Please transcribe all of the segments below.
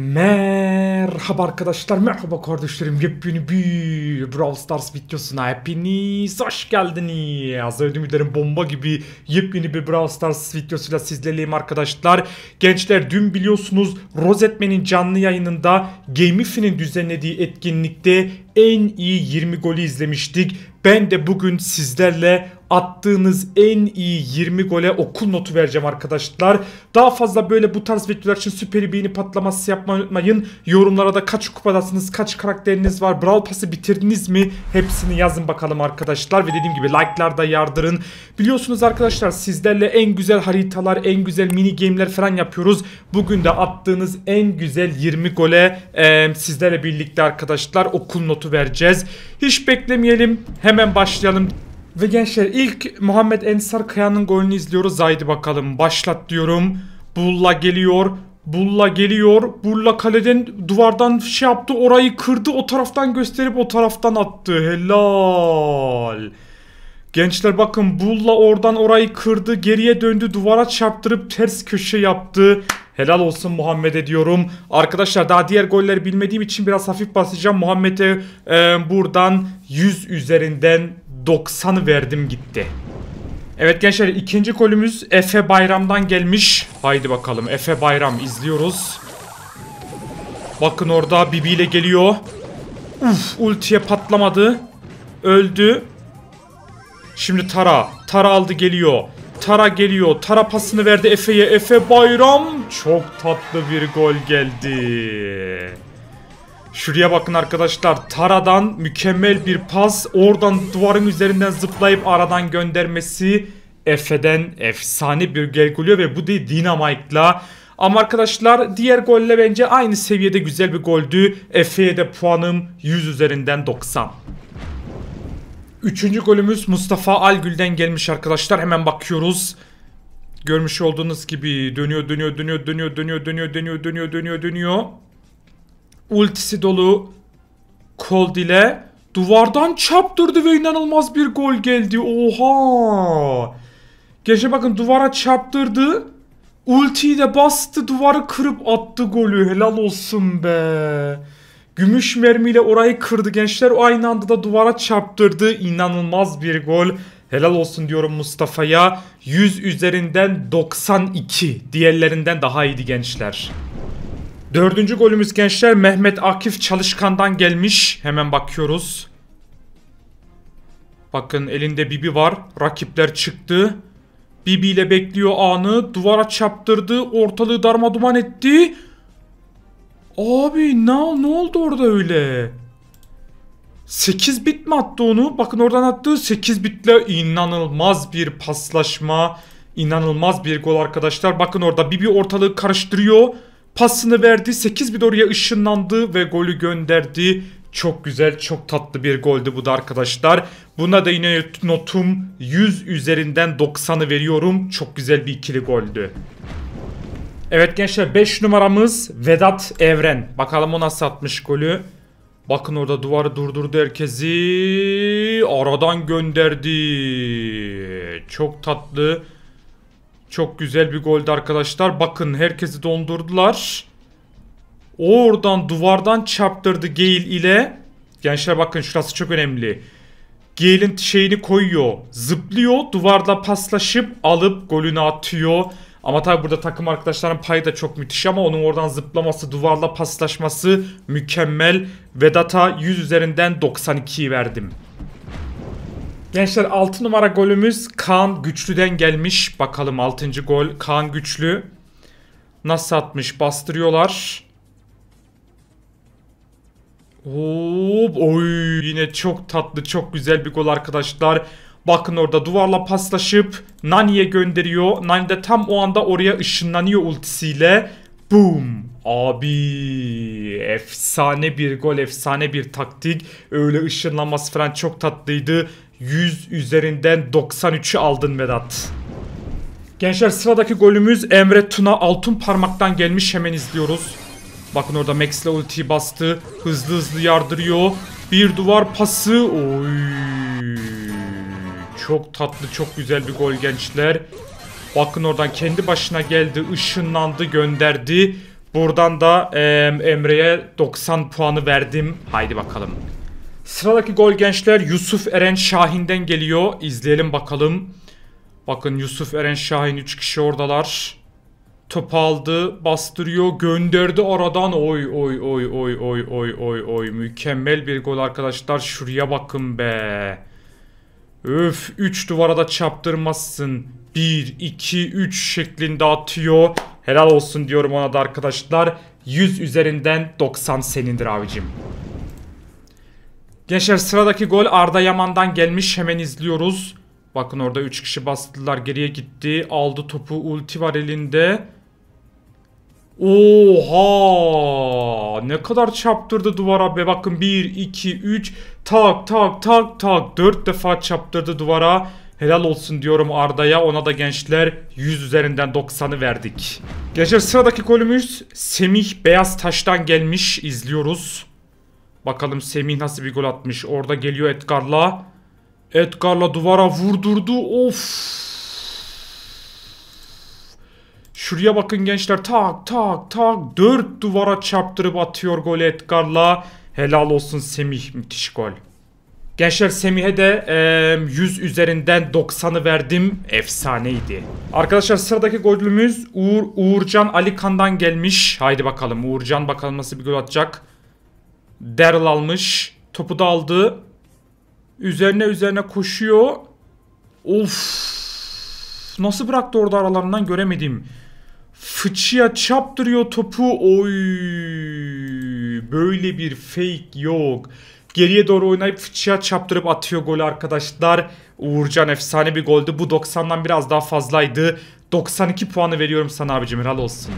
Merhaba arkadaşlar, merhaba kardeşlerim. Yepyeni bir Brawl Stars videosuna hepiniz hoş geldiniz. Ödüm ederim bomba gibi yepyeni bir Brawl Stars videosuyla sizlerleyim arkadaşlar. Gençler dün biliyorsunuz Rosetman'in canlı yayınında Gamify'nin düzenlediği etkinlikte en iyi 20 golü izlemiştik. Ben de bugün sizlerle attığınız en iyi 20 gole okul notu vereceğim arkadaşlar. Daha fazla böyle bu tarz videolar için süper beğeni patlaması yapmayı unutmayın. Yorumlara da kaç kupadasınız, kaç karakteriniz var, Brawl Pass'ı bitirdiniz mi? Hepsini yazın bakalım arkadaşlar. Ve dediğim gibi like'lar da yardırın. Biliyorsunuz arkadaşlar sizlerle en güzel haritalar, en güzel mini game'ler falan yapıyoruz. Bugün de attığınız en güzel 20 gole e, sizlerle birlikte arkadaşlar okul notu vereceğiz. Hiç beklemeyelim. Hemen başlayalım. Ve gençler ilk Muhammed Ensar Kaya'nın golünü izliyoruz. Haydi bakalım başlat diyorum. Bulla geliyor. Bulla geliyor. Bulla kaleden duvardan şey yaptı. Orayı kırdı. O taraftan gösterip o taraftan attı. Helal. Gençler bakın Bulla oradan orayı kırdı. Geriye döndü. Duvara çarptırıp ters köşe yaptı. Helal olsun Muhammed'e diyorum. Arkadaşlar daha diğer golleri bilmediğim için biraz hafif basacağım. Muhammed'e e, buradan 100 üzerinden 90'ı verdim gitti. Evet gençler ikinci golümüz Efe Bayram'dan gelmiş. Haydi bakalım Efe Bayram izliyoruz. Bakın orada Bibi ile geliyor. Uf ultiye patlamadı. Öldü. Şimdi Tara. Tara aldı geliyor. Tara geliyor. Tara pasını verdi Efe'ye. Efe Bayram. Çok tatlı bir gol geldi. Şuraya bakın arkadaşlar. Tara'dan mükemmel bir pas. Oradan duvarın üzerinden zıplayıp aradan göndermesi. Efe'den efsane bir gol ve bu da Dynamite'la. Ama arkadaşlar diğer golle bence aynı seviyede güzel bir goldü. Efe'ye de puanım 100 üzerinden 90. Üçüncü golümüz Mustafa Algül'den gelmiş arkadaşlar. Hemen bakıyoruz. Görmüş olduğunuz gibi dönüyor dönüyor dönüyor dönüyor dönüyor dönüyor dönüyor dönüyor dönüyor dönüyor. Ultisi dolu Cold ile duvardan çarptırdı ve inanılmaz bir gol geldi. Oha! Geçe bakın duvara çarptırdı. Ultiyi de bastı duvarı kırıp attı golü. Helal olsun be. Gümüş mermiyle orayı kırdı gençler. O aynı anda da duvara çarptırdı. İnanılmaz bir gol. Helal olsun diyorum Mustafa'ya. 100 üzerinden 92. Diğerlerinden daha iyiydi gençler. Dördüncü golümüz gençler Mehmet Akif Çalışkan'dan gelmiş. Hemen bakıyoruz. Bakın elinde Bibi var. Rakipler çıktı. Bibi ile bekliyor anı. Duvara çarptırdı. Ortalığı darma duman etti. Abi ne, ne oldu orada öyle? 8 bit mi attı onu? Bakın oradan attığı 8 bitle inanılmaz bir paslaşma. inanılmaz bir gol arkadaşlar. Bakın orada Bibi ortalığı karıştırıyor. Pasını verdi. 8 bit oraya ışınlandı ve golü gönderdi. Çok güzel, çok tatlı bir goldü bu da arkadaşlar. Buna da yine notum 100 üzerinden 90'ı veriyorum. Çok güzel bir ikili goldü. Evet gençler 5 numaramız Vedat Evren. Bakalım o nasıl atmış golü. Bakın orada duvarı durdurdu herkesi. Aradan gönderdi. Çok tatlı. Çok güzel bir goldü arkadaşlar. Bakın herkesi dondurdular. Oradan duvardan çarptırdı Gale ile. Gençler bakın şurası çok önemli. Gale'in şeyini koyuyor. Zıplıyor. Duvarla paslaşıp alıp golünü atıyor. Ama tabi burada takım arkadaşların payı da çok müthiş ama onun oradan zıplaması, duvarla paslaşması mükemmel. Vedat'a 100 üzerinden 92'yi verdim. Gençler 6 numara golümüz Kaan Güçlü'den gelmiş. Bakalım 6. gol Kaan Güçlü. Nasıl atmış? Bastırıyorlar. Hop, oy yine çok tatlı çok güzel bir gol arkadaşlar. Bakın orada duvarla paslaşıp Nani'ye gönderiyor. Nani de tam o anda oraya ışınlanıyor ultisiyle. Boom. Abi efsane bir gol efsane bir taktik. Öyle ışınlanması falan çok tatlıydı. 100 üzerinden 93'ü aldın Vedat. Gençler sıradaki golümüz Emre Tuna altın parmaktan gelmiş hemen izliyoruz. Bakın orada Max ile ultiyi bastı. Hızlı hızlı yardırıyor. Bir duvar pası. Oy. Çok tatlı çok güzel bir gol gençler. Bakın oradan kendi başına geldi ışınlandı gönderdi. Buradan da e, Emre'ye 90 puanı verdim. Haydi bakalım. Sıradaki gol gençler Yusuf Eren Şahin'den geliyor. İzleyelim bakalım. Bakın Yusuf Eren Şahin 3 kişi oradalar. Top aldı, bastırıyor, gönderdi aradan. Oy oy oy oy oy oy oy oy. Mükemmel bir gol arkadaşlar. Şuraya bakın be. Öf 3 duvara da çarptırmazsın. 1 2 3 şeklinde atıyor. Helal olsun diyorum ona da arkadaşlar. 100 üzerinden 90 senindir abicim. Gençler sıradaki gol Arda Yaman'dan gelmiş. Hemen izliyoruz. Bakın orada 3 kişi bastılar. Geriye gitti. Aldı topu. Ulti var elinde. Oha! Ne kadar çarptırdı duvara be. Bakın 1, 2, 3. Tak tak tak tak. 4 defa çarptırdı duvara. Helal olsun diyorum Arda'ya. Ona da gençler 100 üzerinden 90'ı verdik. Gençler sıradaki golümüz Semih Beyaz Taş'tan gelmiş. İzliyoruz. Bakalım Semih nasıl bir gol atmış. Orada geliyor Edgar'la. Edgar'la duvara vurdurdu. Of. Şuraya bakın gençler. Tak tak tak. Dört duvara çarptırıp atıyor gol Edgar'la. Helal olsun Semih. Müthiş gol. Gençler Semih'e de e, 100 üzerinden 90'ı verdim. Efsaneydi. Arkadaşlar sıradaki golümüz Uğur, Uğurcan Alikan'dan gelmiş. Haydi bakalım Uğurcan bakalım nasıl bir gol atacak. Daryl almış. Topu da aldı. Üzerine üzerine koşuyor. Of. Nasıl bıraktı orada aralarından göremedim. Fıçıya çaptırıyor topu. Oy. Böyle bir fake yok. Geriye doğru oynayıp fıçıya çaptırıp atıyor golü arkadaşlar. Uğurcan efsane bir goldü. Bu 90'dan biraz daha fazlaydı. 92 puanı veriyorum sana abicim. Helal olsun.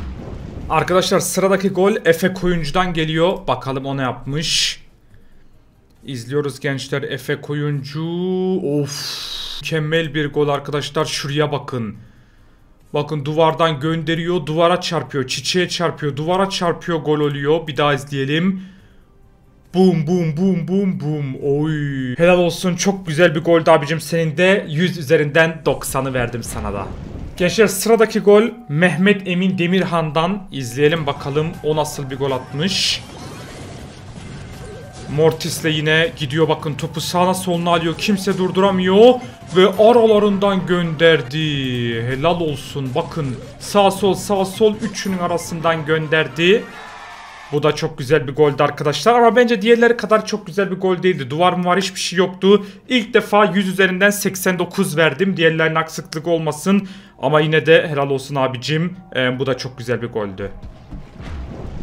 Arkadaşlar sıradaki gol Efe Koyuncu'dan geliyor. Bakalım o ne yapmış. İzliyoruz gençler Efe Koyuncu. Of. Mükemmel bir gol arkadaşlar. Şuraya bakın. Bakın duvardan gönderiyor. Duvara çarpıyor. Çiçeğe çarpıyor. Duvara çarpıyor. Gol oluyor. Bir daha izleyelim. Boom boom boom boom boom. Oy. Helal olsun. Çok güzel bir goldü abicim. Senin de 100 üzerinden 90'ı verdim sana da. Gençler sıradaki gol Mehmet Emin Demirhan'dan. izleyelim bakalım o nasıl bir gol atmış. Mortis'le yine gidiyor bakın topu sağına soluna alıyor. Kimse durduramıyor. Ve aralarından gönderdi. Helal olsun. Bakın sağ sol sağ sol üçünün arasından gönderdi. Bu da çok güzel bir goldü arkadaşlar. Ama bence diğerleri kadar çok güzel bir gol değildi. Duvar mı var hiçbir şey yoktu. İlk defa 100 üzerinden 89 verdim. Diğerlerine aksıklık olmasın. Ama yine de helal olsun abicim. Ee, bu da çok güzel bir goldü.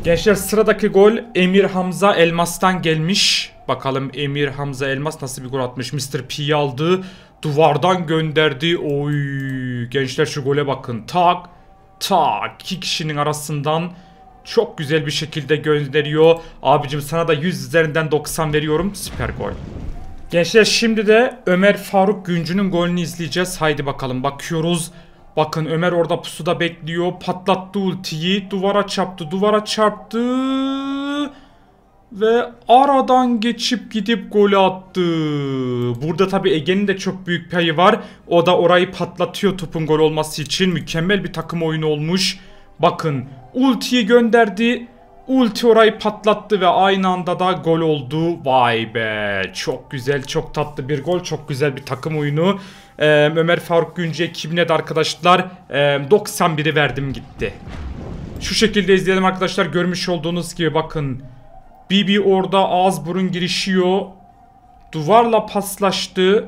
Gençler sıradaki gol Emir Hamza Elmas'tan gelmiş. Bakalım Emir Hamza Elmas nasıl bir gol atmış. Mr. P'yi aldı. Duvardan gönderdi. Oy gençler şu gole bakın. Tak tak iki kişinin arasından çok güzel bir şekilde gönderiyor. Abicim sana da 100 üzerinden 90 veriyorum. Süper gol. Gençler şimdi de Ömer Faruk Güncü'nün golünü izleyeceğiz. Haydi bakalım bakıyoruz. Bakın Ömer orada pusuda bekliyor. Patlattı ultiyi. Duvara çarptı. Duvara çarptı. Ve aradan geçip gidip golü attı. Burada tabi Ege'nin de çok büyük payı var. O da orayı patlatıyor topun gol olması için. Mükemmel bir takım oyunu olmuş. Bakın ultiyi gönderdi. Ulti orayı patlattı ve aynı anda da gol oldu. Vay be çok güzel çok tatlı bir gol çok güzel bir takım oyunu. Ee, Ömer Faruk Günce ekibine de arkadaşlar e, 91'i verdim gitti. Şu şekilde izleyelim arkadaşlar görmüş olduğunuz gibi bakın. Bibi orada ağız burun girişiyor. Duvarla paslaştı.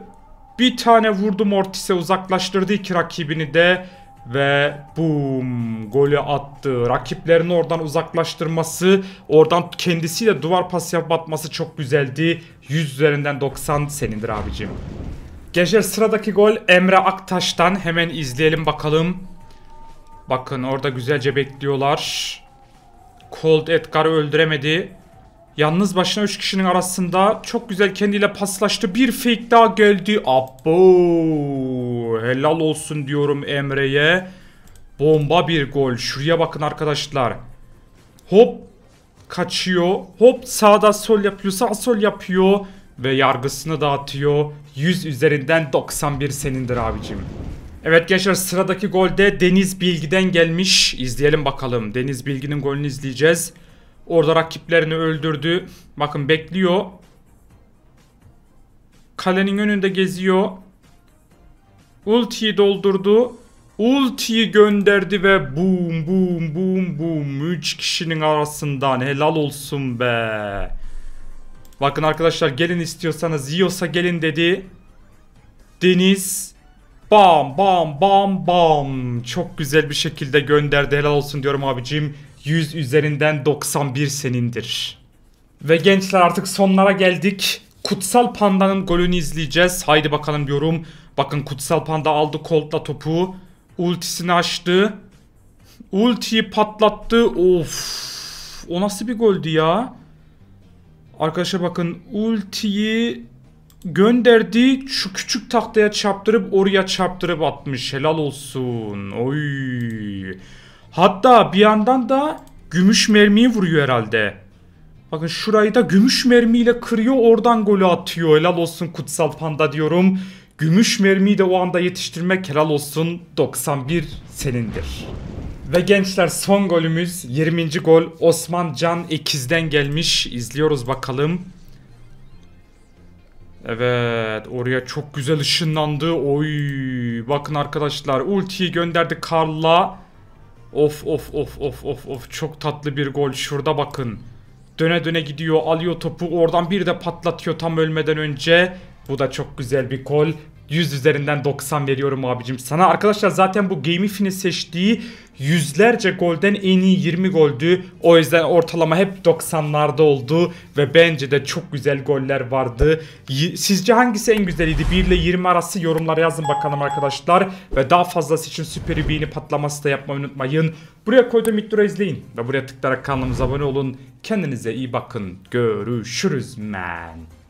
Bir tane vurdu Mortis'e uzaklaştırdı iki rakibini de. Ve boom golü attı. Rakiplerini oradan uzaklaştırması, oradan kendisiyle duvar pas yapıp atması çok güzeldi. 100 üzerinden 90 senindir abicim. Gençler sıradaki gol Emre Aktaş'tan. Hemen izleyelim bakalım. Bakın orada güzelce bekliyorlar. Cold Edgar'ı öldüremedi. Yalnız başına 3 kişinin arasında çok güzel kendiyle paslaştı. Bir fake daha geldi. Abo! Helal olsun diyorum Emre'ye. Bomba bir gol. Şuraya bakın arkadaşlar. Hop kaçıyor. Hop sağda sol yapıyor. Sağ sol yapıyor. Ve yargısını dağıtıyor. 100 üzerinden 91 senindir abicim. Evet gençler sıradaki golde Deniz Bilgi'den gelmiş. İzleyelim bakalım. Deniz Bilgi'nin golünü izleyeceğiz. Orada rakiplerini öldürdü. Bakın bekliyor. Kalenin önünde geziyor. Ultiyi doldurdu. Ultiyi gönderdi ve boom boom boom boom 3 kişinin arasından helal olsun be. Bakın arkadaşlar gelin istiyorsanız yiyorsa gelin dedi. Deniz bam bam bam bam çok güzel bir şekilde gönderdi helal olsun diyorum abicim. 100 üzerinden 91 senindir. Ve gençler artık sonlara geldik. Kutsal Panda'nın golünü izleyeceğiz. Haydi bakalım diyorum. Bakın Kutsal Panda aldı Colt'la topu. Ultisini açtı. Ultiyi patlattı. Of. O nasıl bir goldü ya? Arkadaşlar bakın ultiyi gönderdi. Şu küçük tahtaya çarptırıp oraya çarptırıp atmış. Helal olsun. Oy. Hatta bir yandan da gümüş mermiyi vuruyor herhalde. Bakın şurayı da gümüş mermiyle kırıyor oradan golü atıyor. Helal olsun kutsal panda diyorum. Gümüş mermiyi de o anda yetiştirmek helal olsun 91 senindir. Ve gençler son golümüz 20. gol Osman Can Ekiz'den gelmiş. İzliyoruz bakalım. Evet oraya çok güzel ışınlandı. Oy bakın arkadaşlar ultiyi gönderdi Karl'a. Of of of of of of çok tatlı bir gol şurada bakın. Döne döne gidiyor alıyor topu oradan bir de patlatıyor tam ölmeden önce. Bu da çok güzel bir gol. 100 üzerinden 90 veriyorum abicim sana. Arkadaşlar zaten bu Gamif'in seçtiği yüzlerce golden en iyi 20 goldü. O yüzden ortalama hep 90'larda oldu ve bence de çok güzel goller vardı. Sizce hangisi en güzeliydi? 1 ile 20 arası yorumlara yazın bakalım arkadaşlar. Ve daha fazlası için süper beğeni patlaması da yapmayı unutmayın. Buraya koyduğum videoları izleyin ve buraya tıklayarak kanalımıza abone olun. Kendinize iyi bakın. Görüşürüz man.